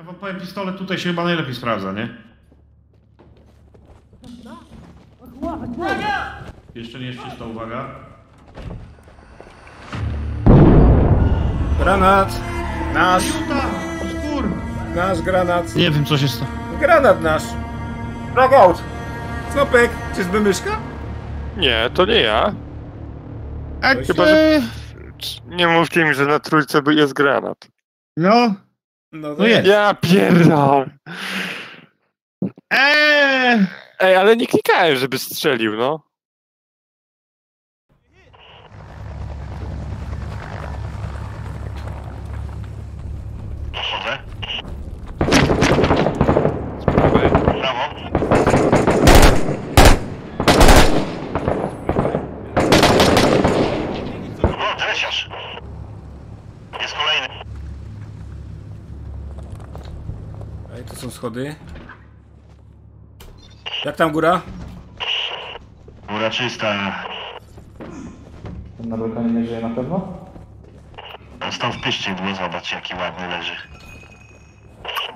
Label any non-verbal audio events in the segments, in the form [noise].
Ja wam powiem, pistolet tutaj się chyba najlepiej sprawdza, nie? Jeszcze nie jest czysta, uwaga. Granat! Nasz! Juta! Skór! Nasz granat! Nie wiem, co się stało. Granat nasz! Blackout! Snopek, czyżby myszka? Nie, to nie ja. A, Chyba, że... Nie mówcie mi, że na trójce jest granat. No. No, No jest. Ja pierdol. Eee! Ej, ale nie klikałem, żeby strzelił, no. Podchodzę. Z prawej. Brawo. O, dresiarz. Jest kolejny. Ej, tu są schody. Jak tam góra? Góra czysta. Na balkonie nie żyje na pewno? Stał w pyszcie było, zobacz jaki ładny leży.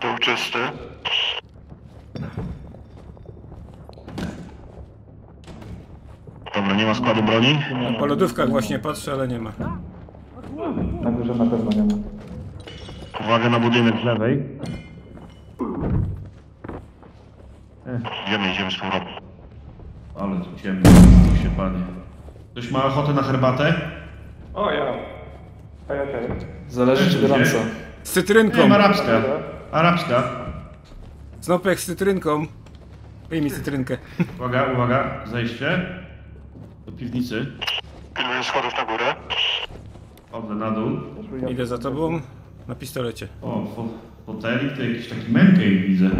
Dół czysty. Dobra, nie ma składu broni? Po lodówkach właśnie patrzę, ale nie ma. Na górze na pewno nie ma. Uwaga na budynek z lewej. Idziemy, idziemy z powrotem. Ale tu ciemno, tu się panie. Ktoś ma ochotę na herbatę? O, ja. Okej, okej. Zależy czy gorąco. Z cytrynką! Nie, arabska. Arabska. Snopek z cytrynką. Wyjmij cytrynkę. Uwaga, uwaga, zejście. Do piwnicy. Pilnuję schodów na górę. Chodzę na dół. Idę za tobą na pistolecie. O, fo fotelik to jakiś taki mękej widzę.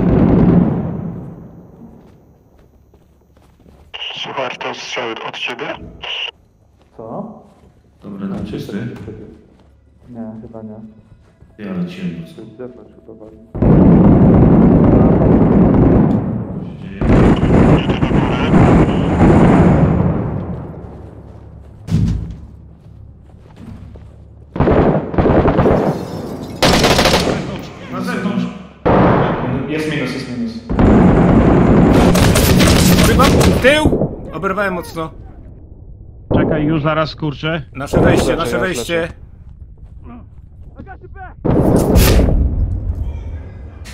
To strzały od ciebie? Co? Dobra, na czysty. Nie, chyba nie. Ty, ale ciemno. Co Zewnątrz chyba wali. Na zewnątrz. Jest minus, jest minus. Rybam! W tył! Oberwałem mocno. Czekaj, już zaraz kurczę. Nasze wejście, nasze wejście.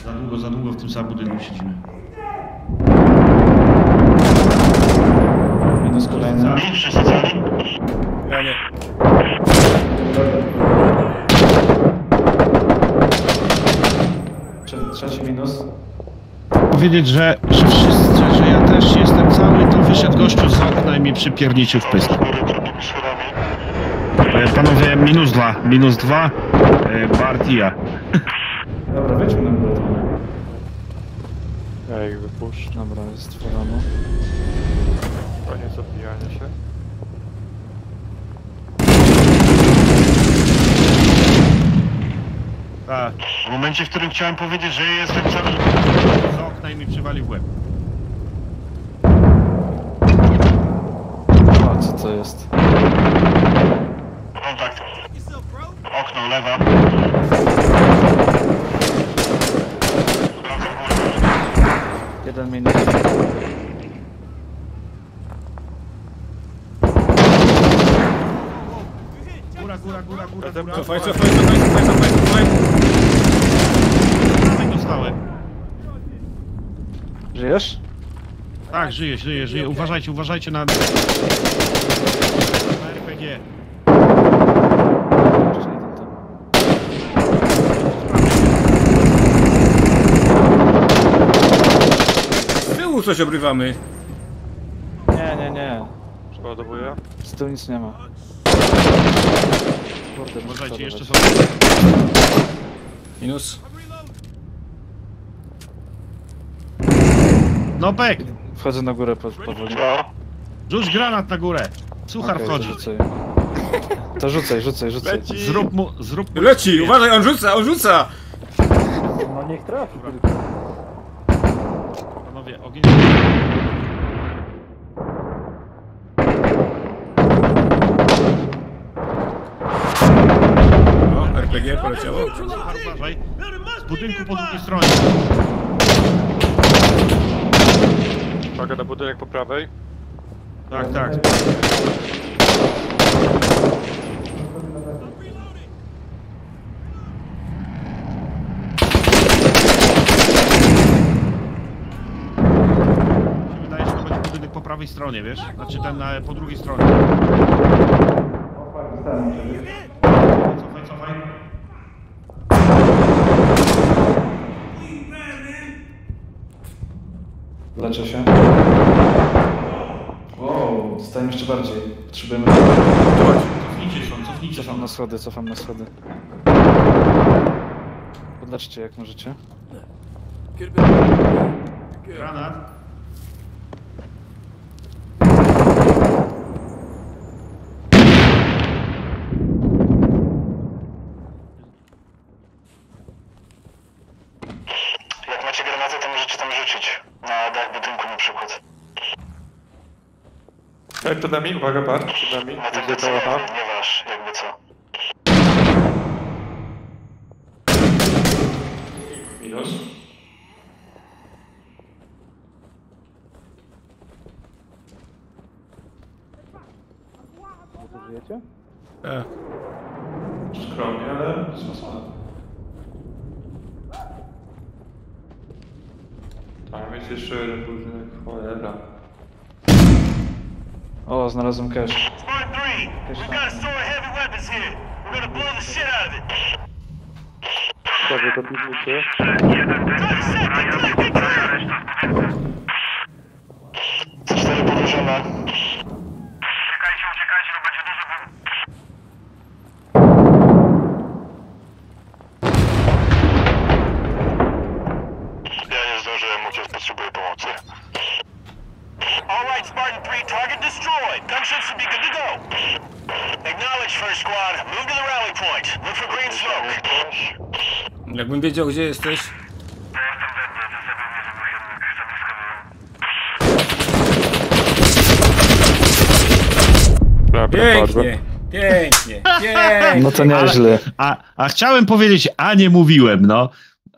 Za długo, za długo w tym samym budynku siedzimy. Minus kolejny. Cali? Wszyscy cali? Ja nie. Trze- Trzeci minus. Powiedzieć, że, że wszyscy, że ja też jestem cały, przypierniczył w pysk. E, Panowie, minus dwa, minus dwa, e, Bartia. Dobra, wejdźmy na górę. Ja ich wypuszczę. Dobra, jest stworzone. Koniec odbijania się. Tak, W momencie, w którym chciałem powiedzieć, że jestem cały... z okna i mi przywalił w łeb. Co jest? Kontakt. Okno, lewa. Jeden minus. Góra, góra, góra, góra, góra. Cofaj, cofaj, cofaj, cofaj, cofaj, cofaj. Dostałem. Żyjesz? Tak, żyje, żyje, żyje. Uważajcie, uważajcie na... Na RPG. Z tyłu coś obrywamy. Nie, nie, nie. Przeładowuję. Z tyłu nic nie ma. Kurde, Uważajcie, jeszcze są... Minus. No pek! Wchodzę na górę po- powoli. Co? Rzuć granat na górę. Suchar Okej, wchodzi. Rzucaj. To rzucaj, rzucaj, rzucaj. Leci. Zrób mu, zrób mu... Leci, uważaj, on rzuca, on rzuca! No niech trafi. Panowie, ogień... O, RPG poleciało. Suchar, uważaj. budynku po drugiej stronie. Uwaga na budynek po prawej. Tak, tak. Mi się wydaje, że to będzie budynek po prawej stronie, wiesz? Znaczy ten na, po drugiej stronie. Cofaj, cofaj. Leczę się. Wow, dostałem jeszcze bardziej. Potrzebujemy... Cofnijcie się, cofnijcie się. Cofam na schody, cofam na schody. Podleczcie jak możecie. Granat. Jak macie granaty, to możecie tam rzucić. Na dach budynku na przykład. Ej, przed nami, uwaga, par, przed nami. Na tym Widzę kałacha. nie, nie wasz, jakby co. Minus. Żyjecie? E. Skromnie, ale zmasone. Tam jest jeszcze jeden budynek, cholera. O, znalazłem cash. Spartan 3, we've got a store of heavy weapons here. We're gonna blow the shit out of it. Dobrze, to pilnujcie. C4 podłożone. Uciekajcie, uciekajcie, to będzie dużo... Ja nie zdążyłem uciec, potrzebuję pomocy. All right, Spartan 3, target destroyed. Gunships should be good to go. Acknowledge, first squad. Move to the rally point. Look for green smoke. Jakbym wiedział, gdzie jesteś. Dobra. Pięknie, pięknie, [laughs] pięknie. No to nieźle. A, a chciałem powiedzieć, a nie mówiłem, no.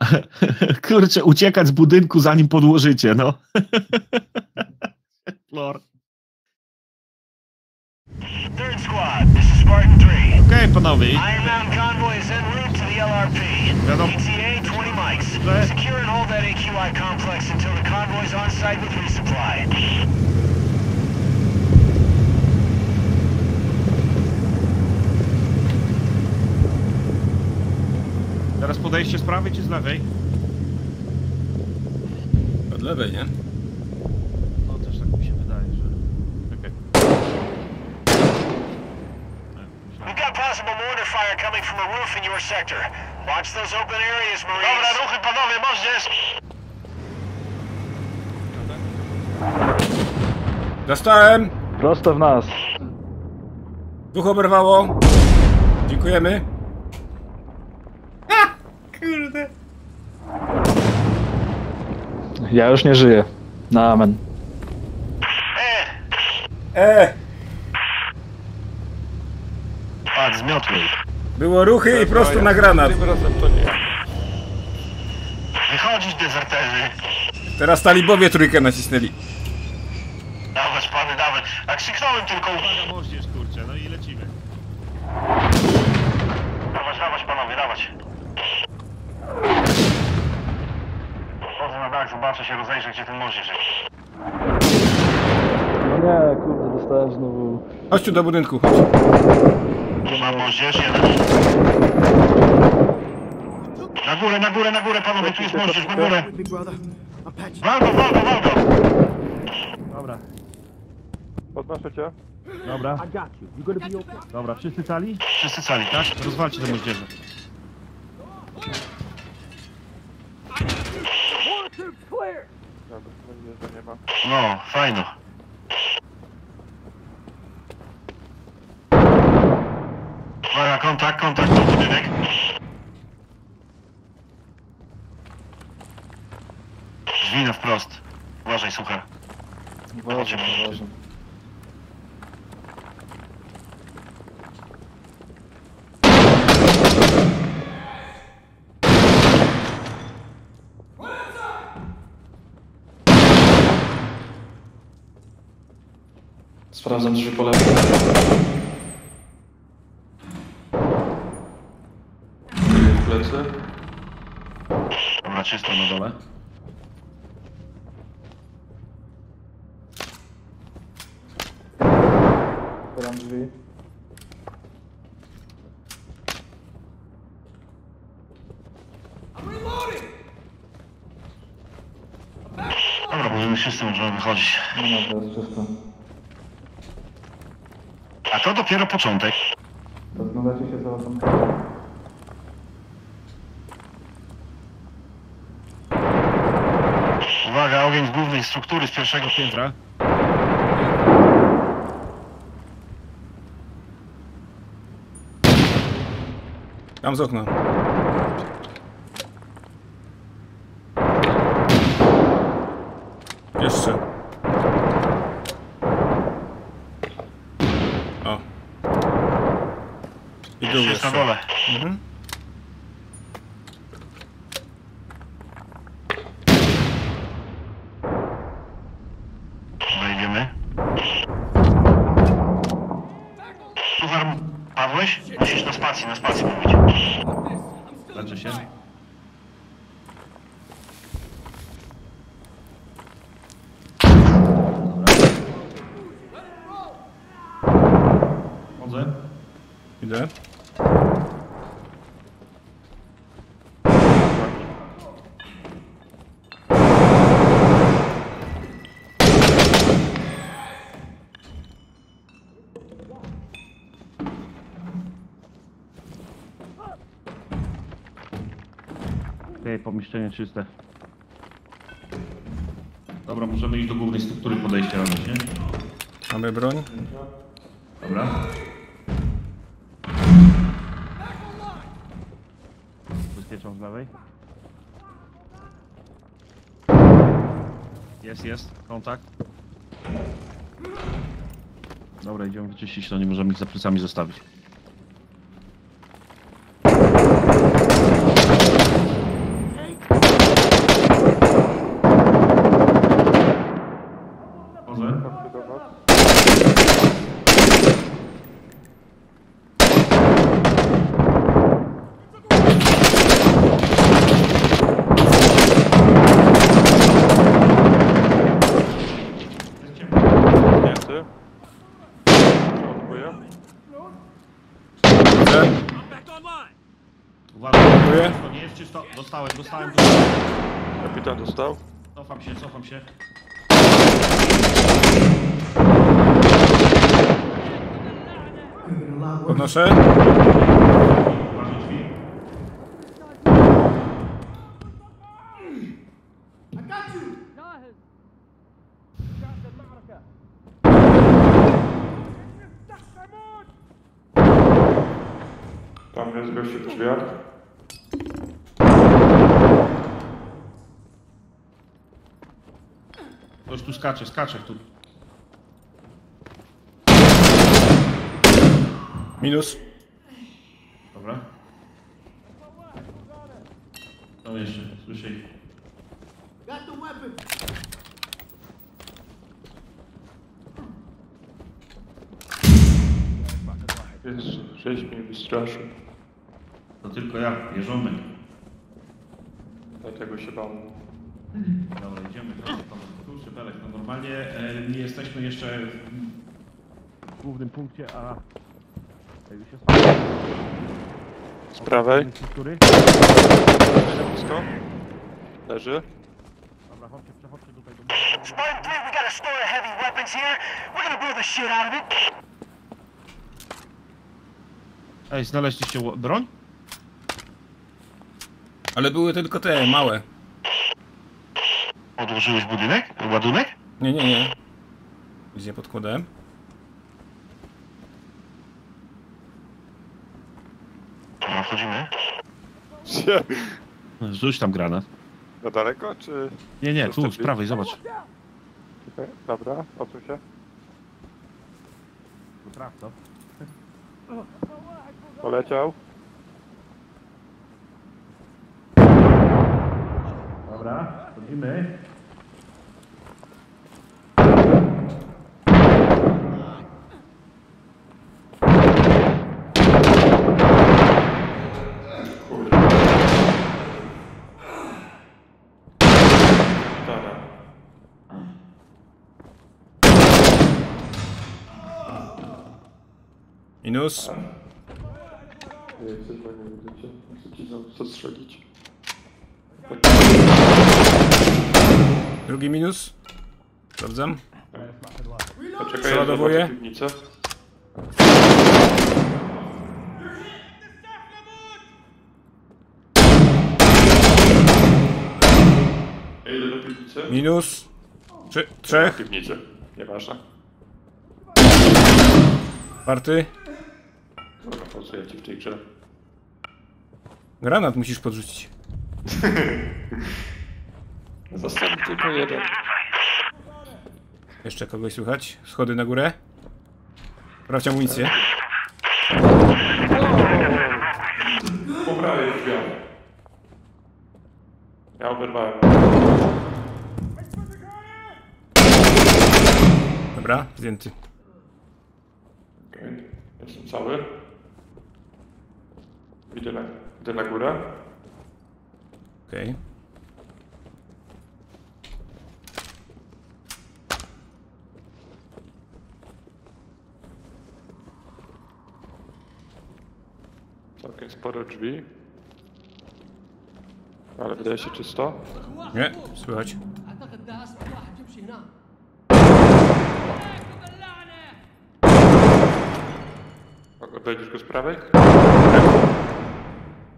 [laughs] Kurczę, uciekać z budynku zanim podłożycie, no. [laughs] Flor. Third squad, this is Spartan 3. Okej, panowie. Iron Mountain convoy is en route LRP. Wiadomo. ETA 20 mics. Secure and hold that AQI complex until the convoy's on site with resupply. Teraz podejście z prawej czy z lewej? Od lewej, nie? Fire coming from a roof in your sector. Watch those open areas, Marines. Dobra, ruchy panowie! Dostałem! Prosto w nas. Duch oberwało. Dziękujemy. Ha! Kurde. Ja już nie żyję. Na amen. E! Patrz, zmiotły. Było ruchy i prosto na granat. Tym razem to nie. Wychodzić dezerterzy! Teraz talibowie trójkę nacisnęli. Dawać pany, dawać. A krzyknąłem tylko. Uwaga, moździerz, kurczę, no i lecimy. Dawać, dawać panowie, dawać. Wchodzę na dach, zobaczę się, rozejrzę, gdzie ten moździerz jest. No nie, kurde, dostałem znowu... Chodź tu do budynku, chodź. Mam moździerz, jeden. Na górę, na górę, na górę, panowie, tu jest moździerz, na górę. Wal go, wal go, wal go! Dobra, Podnoszę cię. dobra. Dobra, wszyscy cali? Wszyscy cali, tak? Rozwalcie te moździerze. Dobra, będzie, że nie ma. No, fajno. kontakt, kontakt, to budynek. Drzwi na wprost. Uważaj, suchar. Uważam, uważam. Sprawdzam drzwi po lewej. Dobra, czysto na dole. Otwieram drzwi. Dobra, możemy wszyscy możemy wychodzić. No dobra, jest czysto. A to dopiero początek. Rozglądacie się za tam. Uwaga, ogień z głównej struktury z pierwszego piętra. Tam z okna. Jeszcze. O. I dół Jeszcze jest na dole. Mhm. Wejdziemy. Suchar, padłeś? Musisz na spacji, na spacji mówić. Leczę się. Chodzę. Idę. Okej, pomieszczenie czyste. Dobra, możemy iść do głównej struktury podejścia robić, nie? Mamy broń. Dobra. Bezpieczam z lewej. Jest, jest. Kontakt. Dobra, idziemy wyczyścić to, nie możemy ich za plecami zostawić. Chodzę. Zamknięty. Ładuję. Idę. Uwaga, Dziękuję. to nie czysto. Dostałem, dostałem. Kapitan dostał. Cofam się, cofam się. Podnoszę. Uważaj drzwi. Tam jest gościu w drzwiach. Ktoś tu skacze, skacze tu. Minus. Dobra. Tam jeszcze, słyszę ich. Jest sześć mnie wystraszył. To tylko ja, jeżonek. Dlatego się bałem. Dobra, normalnie e, nie jesteśmy jeszcze w głównym punkcie, a... Już. Z prawej. Blisko. Leży. Dobra, chodźcie, przechodźcie tutaj do Spartan 3, we got a store of heavy weapons here. We're gonna blow the shit out of it. Ej, znaleźliście ło- broń? Ale były tylko te małe. Odłożyłeś budynek? Ładunek? Nie, nie, nie. Gdzie podkładałem? Dobra, wchodzimy. Rzuć tam granat. Na daleko, czy... Nie, nie, tu, z prawej, zobacz. Dobra, odsuń się. To. Poleciał. Dobra, wchodzimy. szpitala. Minus. Nie chcesz mnie widzicie? Chcę ci znowu co strzelić. Drugi minus. Sprawdzam. Poczekaj, Przeładowuję. ja do piwnicy. Minus. Trzy, trzech. Nieważne. Czwarty. Dobra, po co ja ci w tej grze? Granat musisz podrzucić. [laughs] Został tylko jeden. Jeszcze kogoś słychać? Schody na górę. Sprawdź amunicję. Po prawej drzwiami. Ja oberwałem. Dobra, zdjęty. Okej, Jestem cały. Idę na górę. Okej. Okay. Całkiem sporo drzwi. Ale wydaje się czysto. Nie, słychać. Odejdziesz go z prawej? Tak.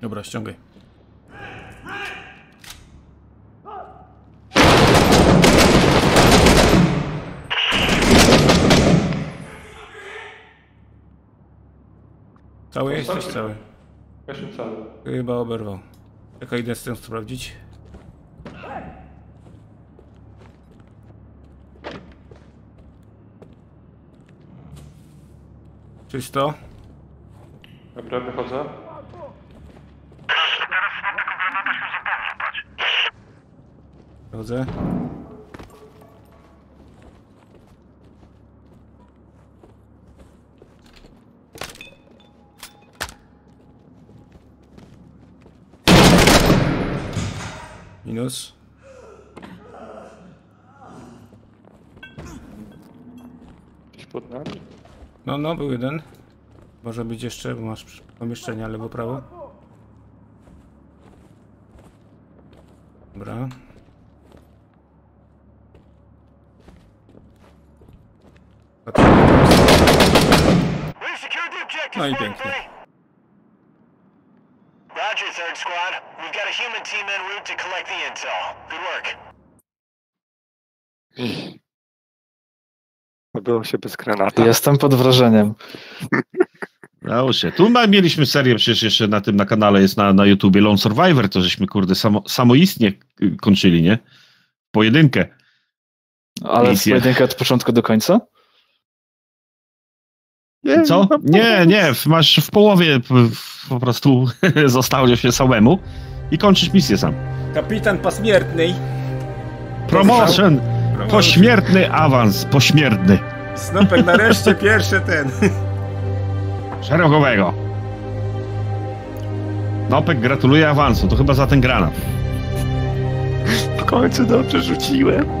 Dobra, ściągaj. Cały jesteś cały. Jestem cały. Chyba oberwał. Czekaj, idę z tym sprawdzić. Czysto. Dobra, wychodzę. Chodzę. Minus. Gdzieś pod nami. No, no, był jeden. Może być jeszcze, bo masz przy- pomieszczenia lewo, prawo. Dobra. Patrzymy teraz. We've secured the objective, No i pięknie. 3. Roger, third squad. We've got a human team en route to collect the intel. Good work. Obyło się bez granata. Jestem pod wrażeniem. Dało się. Tu ma, mieliśmy serię przecież jeszcze na tym na kanale jest na, na YouTubie Lone Survivor, to żeśmy kurde samo, samoistnie y, kończyli, nie? Pojedynkę. Ale Misję. pojedynkę od początku do końca? Nie, Co? no, Nie, nie, masz w połowie po prostu [laughs] zostało się samemu i kończysz misję sam. Kapitan posmiertnej. Promotion! Pośmiertny awans, pośmiertny. Snopek nareszcie [laughs] pierwszy ten. Szeregowego. Nopek gratuluję awansu, to chyba za ten granat. W końcu dobrze rzuciłem.